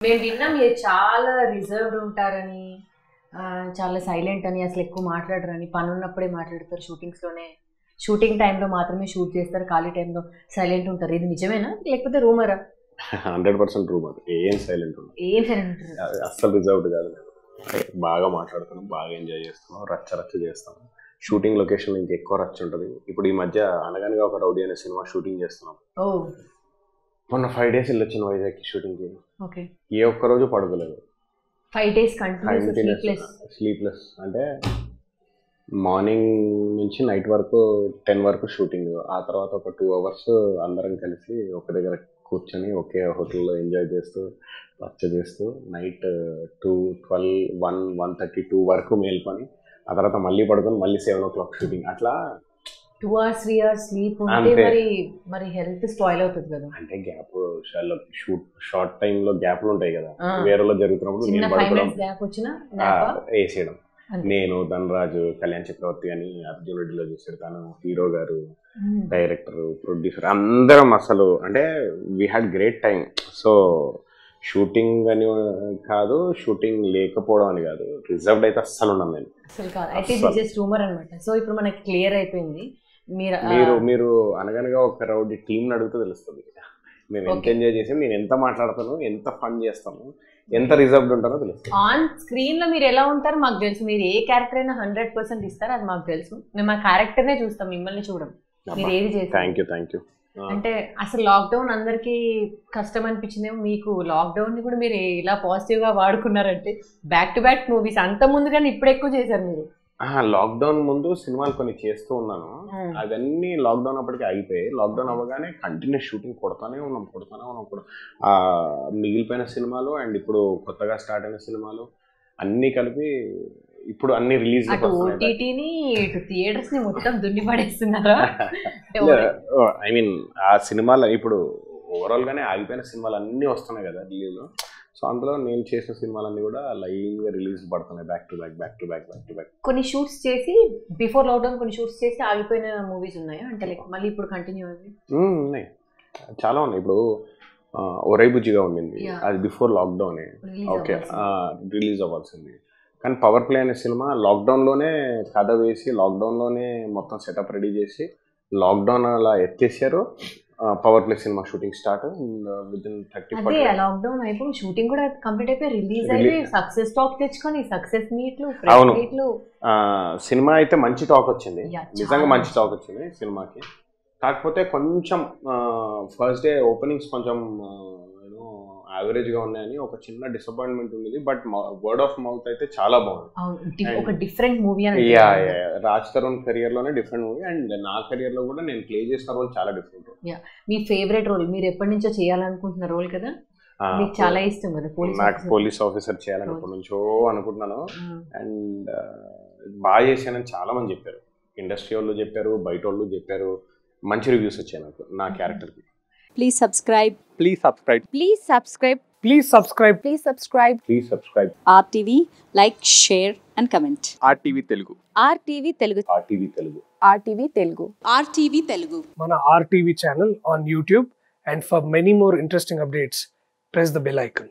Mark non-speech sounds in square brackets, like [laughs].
మేము విన్నాం మీరు చాలా రిజర్వ్డ్ ఉంటారని చాలా సైలెంట్ అని అసలు ఎక్కువ మాట్లాడరని పని ఉన్నప్పుడే మాట్లాడతారు షూటింగ్స్లోనే. షూటింగ్ టైంలో మాత్రమే షూట్ చేస్తారు ఖాళీ టైంలో సైలెంట్ ఉంటారు. ఇది నిజమేనా? లేకపోతే రూమరా హండ్రెడ్ పర్సెంట్ రూమ్ అది ఏం సైలెంట్ ఏం సైలెంట్ అస్సలు రిజర్వ్డ్ కాదు బాగా మాట్లాడుతాను బాగా ఎంజాయ్ చేస్తాను రచ్చ రచ్చ చేస్తాను షూటింగ్ లొకేషన్ ఇంకా ఎక్కువ రచ్చ ఉంటుంది. ఇప్పుడు ఈ మధ్య అనగానిగా ఒక రౌడీ అనే సినిమా షూటింగ్ చేస్తున్నాం. ఓ. మొన్న ఫైవ్ డేస్ వెళ్ళొచ్చిన వైజాగ్కి షూటింగ్కి ఓకే. ఏ ఒక్క రోజు పడుకోలేదు ఫైవ్ డేస్ కంటిన్యూస్ స్లీప్లెస్ అంటే మార్నింగ్ నుంచి నైట్ వరకు టెన్ వరకు షూటింగ్ ఆ తర్వాత ఒక టూ అవర్స్ అందరం కలిసి ఒక దగ్గర కూర్చొని ఒకే హోటల్లో ఎంజాయ్ చేస్తూ రచ్చ చేస్తూ night two twelve one one thirty two వరకు మేల్కొని ఆ తర్వాత మళ్ళీ పడుకొని మళ్ళీ సెవెన్ ఓ క్లాక్ షూటింగ్ అట్లా two hours three hours sleep ఉంటే. మరి మరి హెల్త్ స్పాయిల్ అవుతుంది కదా అంటే గ్యాప్ షూట్ షార్ట్ టైంలో గ్యాప్లు ఉంటాయి కదా. వేరేలో జరుగుతున్నప్పుడు నేను పడుకోవడం గ్యాప్ వచ్చినా? వేసేయడం. నేను ధనరాజు కళ్యాణ్ చక్రవర్తి అని అర్జున్ రెడ్డిలో చేశాడు తను హీరో గారు. డైరెక్టర్ ప్రొడ్యూసర్ అందరం అసలు అంటే we had great time so shooting అని కాదు షూటింగ్ లేకపోవడం అని కాదు రిజర్వ్డ్ అయితే అస్సలు ఉన్నాను నేను అసలు కాదు అయితే. జస్ట్ రూమర్ అనమాట సో ఇప్పుడు మనకి క్లియర్ అయిపోయింది మీరు మీరు అనగనగా ఒక రౌడీ టీంని అడిగితే తెలుస్తుంది. మేము ఎంత. ఎంజాయ్ చేసాం నేను ఎంత మాట్లాడతాను ఎంత ఫన్ చేస్తాను ఎంత రిజర్వ్డ్ ఉంటానో తెలుస్తుంది. ఆన్ స్క్రీన్లో మీరు ఎలా ఉంటారో మాకు తెలుసు. మీరు ఏ క్యారెక్టర్ అయినా హండ్రెడ్ పర్సెంట్ ఇస్తారో? అది మాకు తెలుసు. మేము ఆ క్యారెక్టర్ నే చూస్తాం మిమ్మల్ని చూడం. మీరు ఏది చేస్తారు థ్యాంక్ యూ థ్యాంక్ యూ అంటే అసలు లాక్డౌన్ అందరికి కష్టం అనిపించిందేమో మీకు. లాక్డౌన్ని కూడా మీరు ఇలా పాజిటివ్గా వాడుకున్నారంటే బ్యాక్ టు బ్యాక్ మూవీస్ అంత ముందు కానీ ఇప్పుడు ఎక్కువ చేశారు మీరు. లాక్డౌన్ ముందు సినిమాలు కొన్ని చేస్తూ ఉన్నాను. అవన్నీ లాక్డౌన్ అప్పటికి అయిపోయాయి లాక్డౌన్ అవ్వగానే కంటిన్యూస్ షూటింగ్ కొడతానే ఉన్నాం కొడతానే ఉన్నాం మిగిలిపోయిన సినిమాలు అండ్ ఇప్పుడు కొత్తగా స్టార్ట్ అయిన సినిమాలు అన్నీ కలిపి ఇప్పుడు అన్ని రిలీజ్ థియేటర్స్ని మొత్తం దున్ని పడేస్తున్నారా? [laughs] ఐ మీన్ ఆ సినిమాలు ఇప్పుడు ఓవరాల్ గానే ఆగిపోయిన సినిమాలు అన్నీ వస్తున్నాయి కదా ఢిల్లీలో సో అందులో నేను చేసిన సినిమాలన్నీ కూడా లైవ్గా రిలీజ్ పడుతున్నాయి. Back to back back to back back to back కొన్ని షూట్స్ చేసి బిఫోర్ లాక్డౌన్ కొన్ని షూట్స్ చేసి ఆగిపోయిన మూవీస్ ఉన్నాయా? అంటే లైక్ మళ్ళీ ఇప్పుడు కంటిన్యూ అయింది ఉన్నాయి. చాలా ఉన్నాయి. ఇప్పుడు ఒరై బుజ్జిగా ఉండింది. అది బిఫోర్ లాక్డౌన్ ఓకే రిలీజ్ అవ్వాల్సింది. కానీ పవర్ ప్లే అనే సినిమా లాక్డౌన్లోనే కథ వేసి లాక్డౌన్లోనే మొత్తం సెటప్ రెడీ చేసి లాక్డౌన్ అలా ఎత్తేసారు. Power play cinema shooting start with in thirty అదే లాక్డౌన్ అయిపోయి షూటింగ్ కూడా కంప్లీట్ అయిపోయి రిలీజ్ అయిపోయి సక్సెస్ టాక్ తెచ్చుకొని సక్సెస్ మీట్లు అవును. సినిమా అయితే మంచి టాక్ వచ్చింది. నిజంగా మంచి టాక్ వచ్చింది సినిమాకి కాకపోతే కొంచెం ఫస్ట్ డే ఓపెనింగ్స్ కొంచెం యావరేజ్గా ఉన్నాయని ఒక చిన్న డిసప్పాయింట్మెంట్ ఉంది బట్ వర్డ్ ఆఫ్ మౌత్ అయితే చాలా బాగుంది. ఒక different movie yeah. Raj Tarun కెరియర్లోనే different movie and నా కెరియర్లో కూడా నేను ప్లే చేసిన రోల్ చాలా డిఫరెంట్ మీ ఫేవరెట్ రోల్ మీరు ఎప్పటి నుంచో చేయాలనుకుంటున్న రోల్ కదా? మీకు చాలా ఇష్టం కదా పోలీస్ నాకు పోలీస్ ఆఫీసర్ చేయాలని ఎప్పటి నుంచో అనుకుంటున్నాను. అండ్ బాగా చేశానని చాలా మంది చెప్పారు. ఇండస్ట్రీ వాళ్ళు చెప్పారు బయట వాళ్ళు చెప్పారు. మంచి రివ్యూస్ వచ్చాయి నాకు నా క్యారెక్టర్కి. Please subscribe. Please subscribe. Please subscribe. Please subscribe. Please subscribe. Please subscribe. RTV, like, share and comment. RTV Telugu. RTV Telugu. RTV Telugu. RTV Telugu. RTV Telugu. Mana RTV channel on YouTube and for many more interesting updates, press the bell icon.